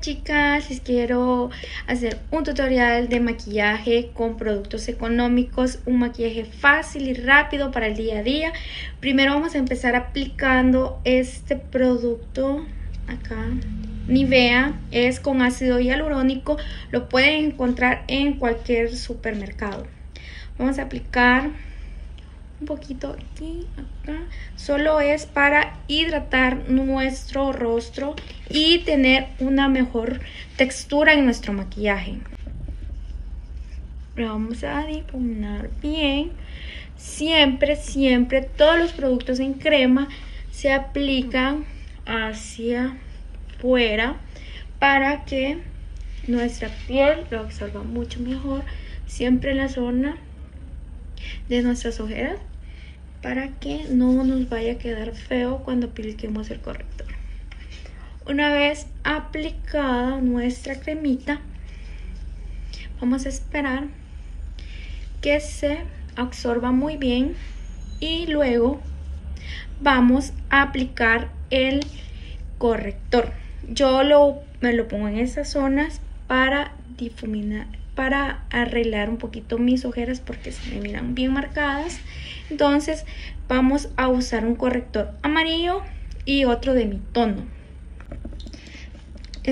Chicas, les quiero hacer un tutorial de maquillaje con productos económicos, un maquillaje fácil y rápido para el día a día. Primero vamos a empezar aplicando este producto acá. Nivea es con ácido hialurónico, lo pueden encontrar en cualquier supermercado. Vamos a aplicar un poquito aquí, acá. Solo es para hidratar nuestro rostro y tener una mejor textura en nuestro maquillaje. Lo vamos a difuminar bien. Siempre, siempre, todos los productos en crema se aplican hacia fuera para que nuestra piel lo absorba mucho mejor. Siempre en la zona de nuestras ojeras para que no nos vaya a quedar feo cuando apliquemos el corrector. Una vez aplicada nuestra cremita, vamos a esperar que se absorba muy bien y luego vamos a aplicar el corrector. Yo lo, me lo pongo en esas zonas para difuminar, para arreglar un poquito mis ojeras porque se me miran bien marcadas entonces vamos a usar un corrector amarillo y otro de mi tono.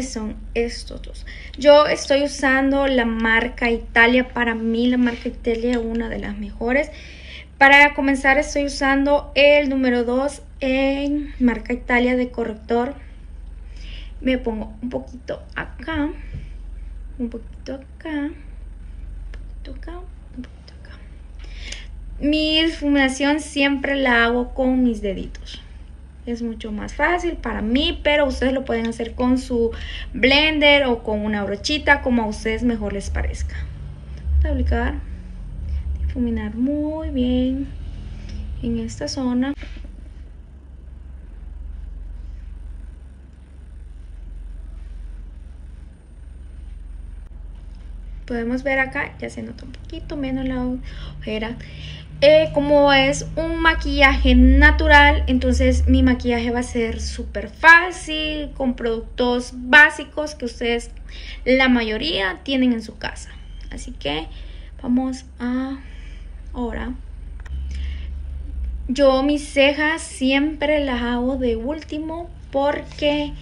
Son estos dos. Yo estoy usando la marca Italia. Para mí la marca Italia es una de las mejores. Para comenzar estoy usando el número 2 en marca Italia de corrector. Me pongo un poquito acá, un poquito acá, un poquito acá, mi difuminación siempre la hago con mis deditos. Es mucho más fácil para mí, pero ustedes lo pueden hacer con su blender o con una brochita, como a ustedes mejor les parezca. Aplicar, difuminar muy bien en esta zona. Podemos ver acá ya se nota un poquito menos la ojera eh, como es un maquillaje natural, entonces mi maquillaje va a ser súper fácil, con productos básicos que ustedes, la mayoría, tienen en su casa. Así que vamos a ahora. Yo mis cejas siempre las hago de último porque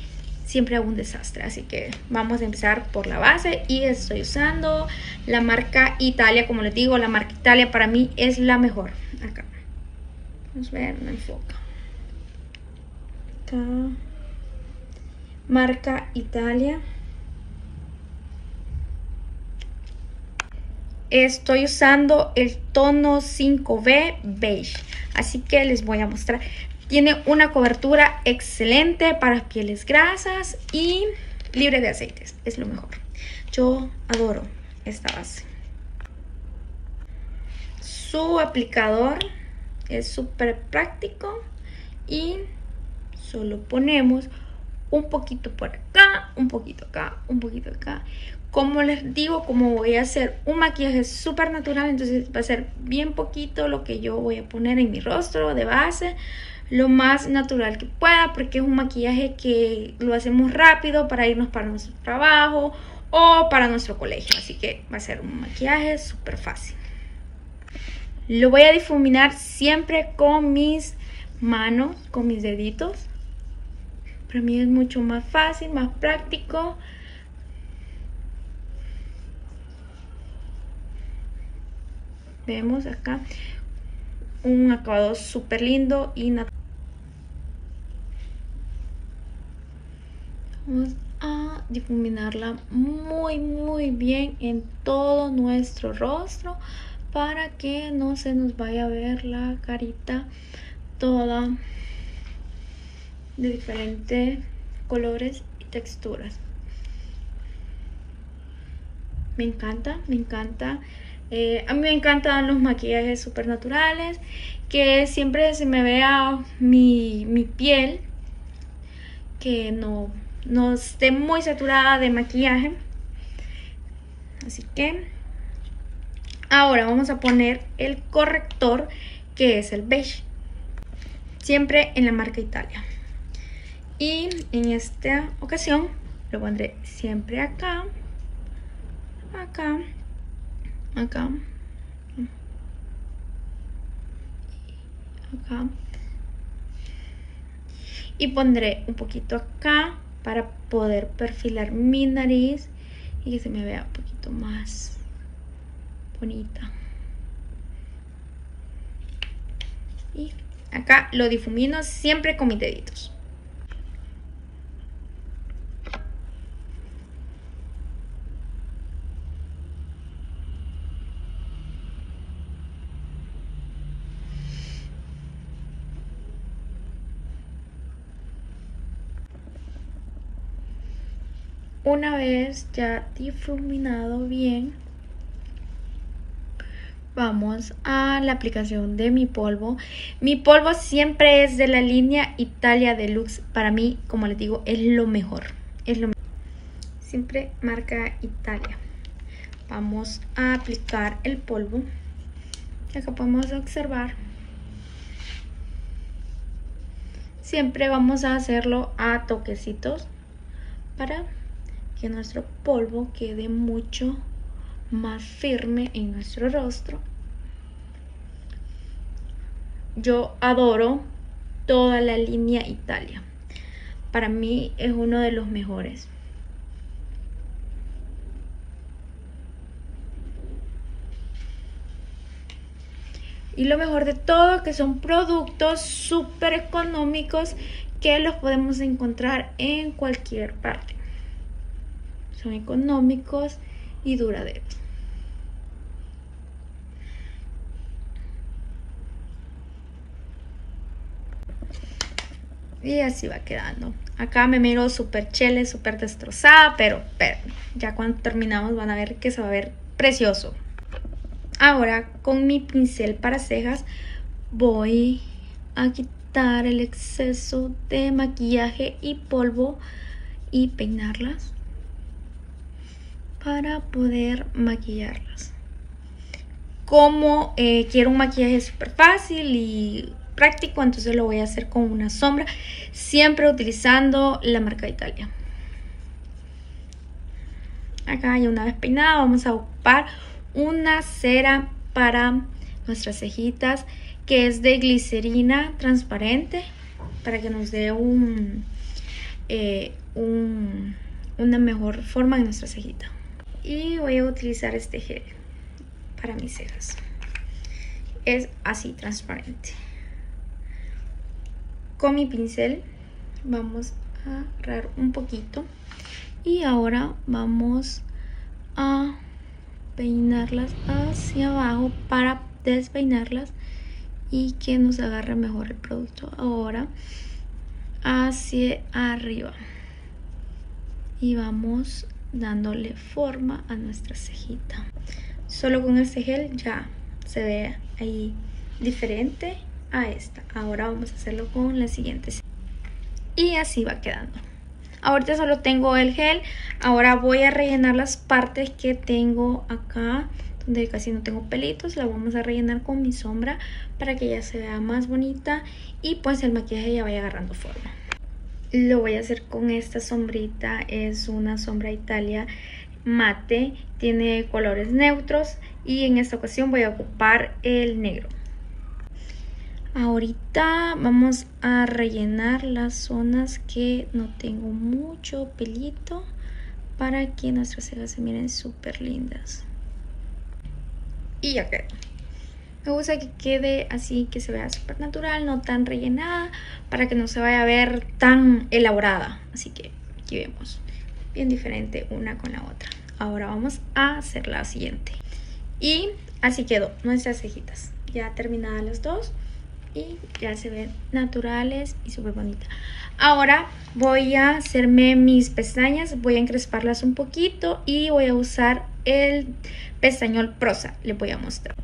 siempre hago un desastre. Así que vamos a empezar por la base y estoy usando la marca Italia. Como les digo, la marca Italia para mí es la mejor. Acá. Vamos a ver, me enfoca. Marca Italia. Estoy usando el tono 5B beige. Así que les voy a mostrar. Tiene una cobertura excelente para pieles grasas y libre de aceites. Es lo mejor. Yo adoro esta base. Su aplicador es súper práctico y solo ponemos un poquito por acá, un poquito acá, un poquito acá. Como les digo, como voy a hacer un maquillaje súper natural, entonces va a ser bien poquito lo que yo voy a poner en mi rostro de base lo más natural que pueda porque es un maquillaje que lo hacemos rápido para irnos para nuestro trabajo o para nuestro colegio. Así que va a ser un maquillaje súper fácil. Lo voy a difuminar siempre con mis manos, con mis deditos. Para mí es mucho más fácil, más práctico. Vemos acá un acabado súper lindo y natural. Vamos a difuminarla muy muy bien en todo nuestro rostro para que no se nos vaya a ver la carita toda de diferentes colores y texturas. Me encanta, me encanta. Eh, a mí me encantan los maquillajes super naturales, que siempre se me vea mi, mi piel, que no no esté muy saturada de maquillaje. Así que ahora vamos a poner el corrector que es el beige. Siempre en la marca Italia. Y en esta ocasión lo pondré siempre acá, acá, acá, acá. Y pondré un poquito acá para poder perfilar mi nariz y que se me vea un poquito más bonita. Y acá lo difumino siempre con mis deditos. Una vez ya difuminado bien, vamos a la aplicación de mi polvo. Mi polvo siempre es de la línea Italia Deluxe. Para mí, como les digo, es lo mejor. Es lo. Siempre marca Italia. Vamos a aplicar el polvo. Acá podemos observar. Siempre vamos a hacerlo a toquecitos para que nuestro polvo quede mucho más firme en nuestro rostro. Yo adoro toda la línea Italia. Para mí es uno de los mejores. Y lo mejor de todo que son productos súper económicos que los podemos encontrar en cualquier parte son económicos y duraderos. Y así va quedando. Acá me miro súper chele, súper destrozada, pero, pero ya cuando terminamos van a ver que se va a ver precioso. Ahora con mi pincel para cejas voy a quitar el exceso de maquillaje y polvo y peinarlas para poder maquillarlas. Como eh, quiero un maquillaje súper fácil y práctico, entonces lo voy a hacer con una sombra, siempre utilizando la marca Italia. Acá ya una vez peinada vamos a ocupar una cera para nuestras cejitas que es de glicerina transparente para que nos dé un, eh, un una mejor forma en nuestra cejita y voy a utilizar este gel para mis cejas. Es así transparente. Con mi pincel vamos a agarrar un poquito y ahora vamos a peinarlas hacia abajo para despeinarlas y que nos agarre mejor el producto. Ahora hacia arriba. Y vamos dándole forma a nuestra cejita. Solo con este gel ya se ve ahí diferente a esta. Ahora vamos a hacerlo con la siguiente. Y así va quedando. Ahorita solo tengo el gel. Ahora voy a rellenar las partes que tengo acá. Donde casi no tengo pelitos. La vamos a rellenar con mi sombra. Para que ya se vea más bonita. Y pues el maquillaje ya vaya agarrando forma lo voy a hacer con esta sombrita. Es una sombra Italia mate. Tiene colores neutros y en esta ocasión voy a ocupar el negro. Ahorita vamos a rellenar las zonas que no tengo mucho pelito para que nuestras cejas se miren súper lindas y ya quedó me gusta que quede así, que se vea súper natural, no tan rellenada, para que no se vaya a ver tan elaborada. Así que aquí vemos, bien diferente una con la otra. Ahora vamos a hacer la siguiente. Y así quedó nuestras cejitas. Ya terminadas las dos y ya se ven naturales y súper bonitas. Ahora voy a hacerme mis pestañas, voy a encresparlas un poquito y voy a usar el pestañol prosa. Les voy a mostrar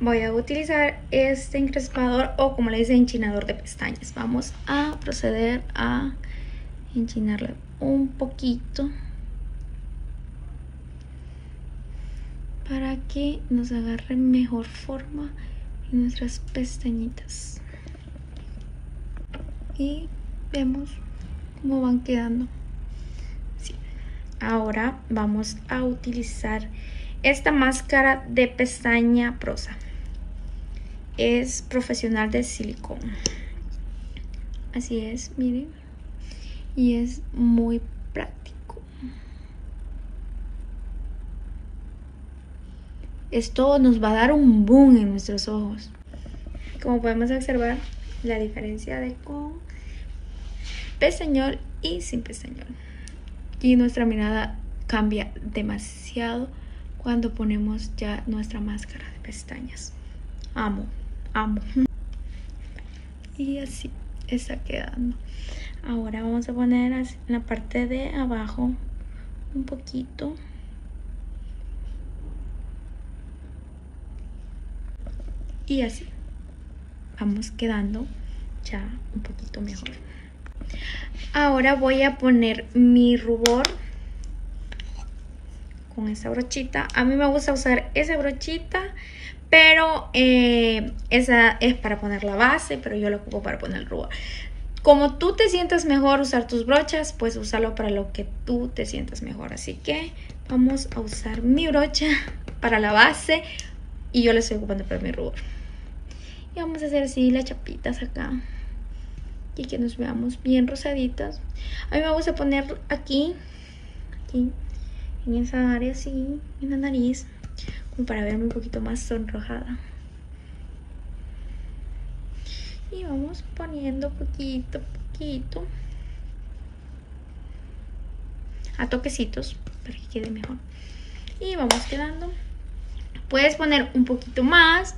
voy a utilizar este encrespador o como le dice enchinador de pestañas. Vamos a proceder a enchinarle un poquito para que nos agarre mejor forma nuestras pestañitas. Y vemos cómo van quedando. Ahora vamos a utilizar esta máscara de pestaña prosa. Es profesional de silicón. Así es, miren. Y es muy práctico. Esto nos va a dar un boom en nuestros ojos. Como podemos observar, la diferencia de con pestañol y sin pestañol. Y nuestra mirada cambia demasiado cuando ponemos ya nuestra máscara de pestañas. Amo, Y así está quedando. Ahora vamos a poner en la parte de abajo un poquito. Y así vamos quedando ya un poquito mejor. Ahora voy a poner mi rubor con esa brochita. A mí me gusta usar esa brochita, pero eh, esa es para poner la base, pero yo lo ocupo para poner rubor. Como tú te sientas mejor usar tus brochas, pues usarlo para lo que tú te sientas mejor. Así que vamos a usar mi brocha para la base y yo la estoy ocupando para mi rubor. Y vamos a hacer así las chapitas acá y que nos veamos bien rosaditas. A mí me gusta poner aquí, aquí, en esa área así, en la nariz, para verme un poquito más sonrojada. Y vamos poniendo poquito, poquito, a toquecitos, para que quede mejor. Y vamos quedando. Puedes poner un poquito más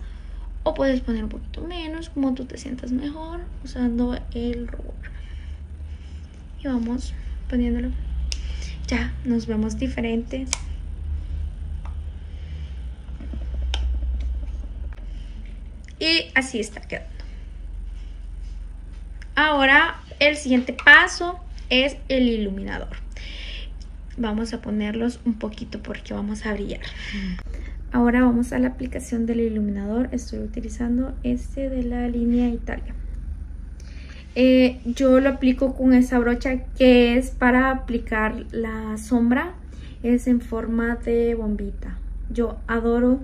o puedes poner un poquito menos como tú te sientas mejor usando el rubor y vamos poniéndolo ya nos vemos diferentes y así está quedando ahora el siguiente paso es el iluminador vamos a ponerlos un poquito porque vamos a brillar Ahora vamos a la aplicación del iluminador. Estoy utilizando este de la línea Italia. Eh, yo lo aplico con esa brocha que es para aplicar la sombra. Es en forma de bombita. Yo adoro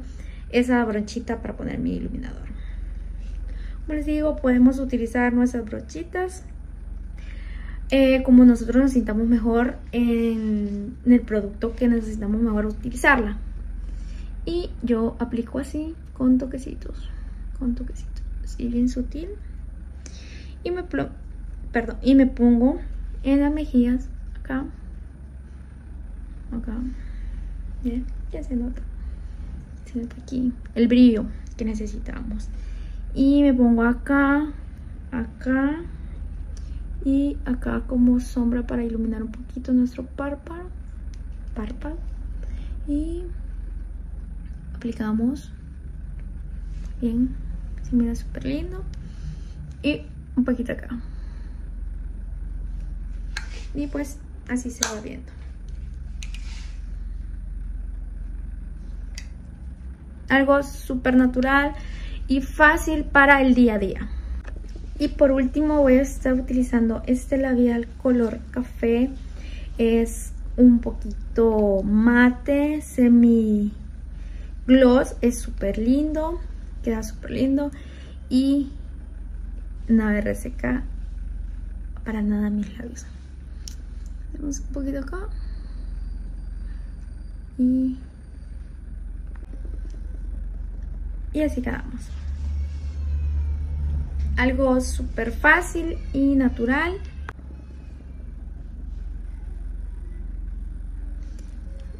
esa brochita para poner mi iluminador. Como les digo, podemos utilizar nuestras brochitas eh, como nosotros nos sintamos mejor en el producto que necesitamos mejor utilizarla. Y yo aplico así con toquecitos con toquecitos así bien sutil. Y me perdón y me pongo en las mejillas acá acá bien ya se nota se nota aquí el brillo que necesitamos y me pongo acá acá y acá como sombra para iluminar un poquito nuestro párpado párpado. Y aplicamos. Bien se mira súper lindo. Y un poquito acá. Y pues así se va viendo. Algo súper natural y fácil para el día a día. Y por último voy a estar utilizando este labial color café. Es un poquito mate semi gloss es súper lindo queda súper lindo. Y nada reseca para nada mis labios. Hacemos un poquito acá. Y y así quedamos. Algo súper fácil y natural.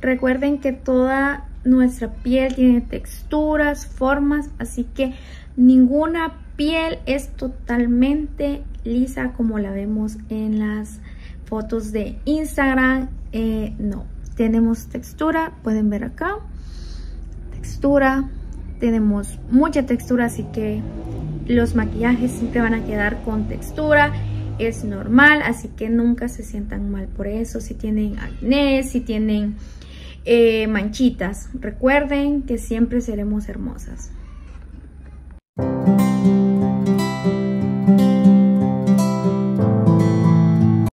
Recuerden que toda nuestra piel tiene texturas, formas, así que ninguna piel es totalmente lisa como la vemos en las fotos de Instagram. Eh, no, tenemos textura, pueden ver acá, textura, tenemos mucha textura, así que los maquillajes siempre van a quedar con textura. Es normal, así que nunca se sientan mal por eso. Si tienen acné, si tienen eh, manchitas. Recuerden que siempre seremos hermosas.